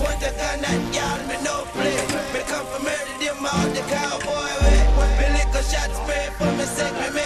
point the gun at y'all, me no play. Me come from murder them all the cowboy way. Me lick a shot spray for me sake, me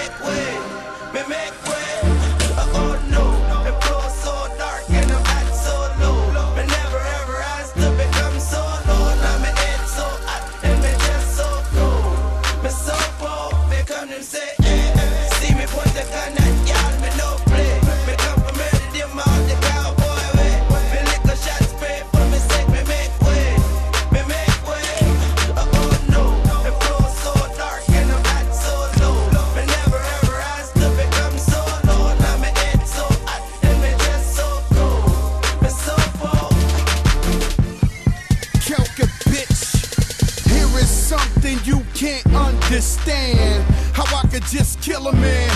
something you can't understand. How I could just kill a man.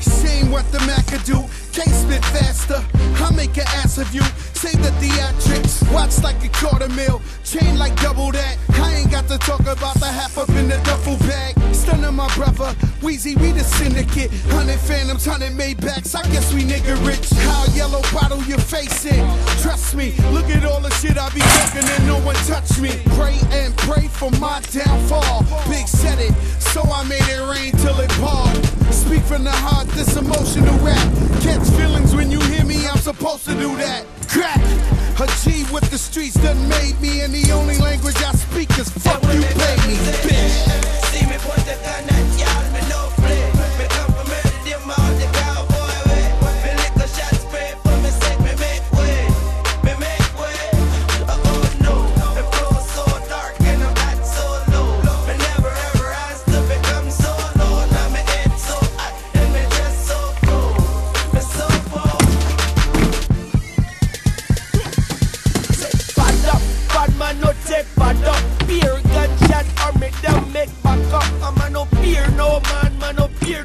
Same what the Mac could do. Can't spit faster. I make an ass of you. Say the theatrics. Watch like a quarter mil. Chain like double that. I ain't got to talk about the half up in the duffel bag. Stunning my brother. Weezy, we the syndicate. Hundred phantoms, hundred Maybachs. I guess we nigga rich. How yellow bottle your face in. Trust me. Look at all the shit I be talking one touch me. Pray and pray for my downfall. Big said it, so I made it rain till it poured. Speak from the heart, this emotional rap. Catch feelings when you hear me, I'm supposed to do that. Crack! A G with the streets done made me, and the only language I speak is fuck you, pay me, bitch.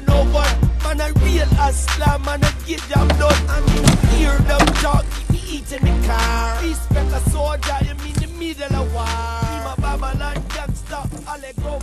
No one. Man a real Islam, man a get them done. I mean no fear them talk, keep me eat in the car. Respect a soldier, you mean the middle of war. Me my Babylon gangster, they go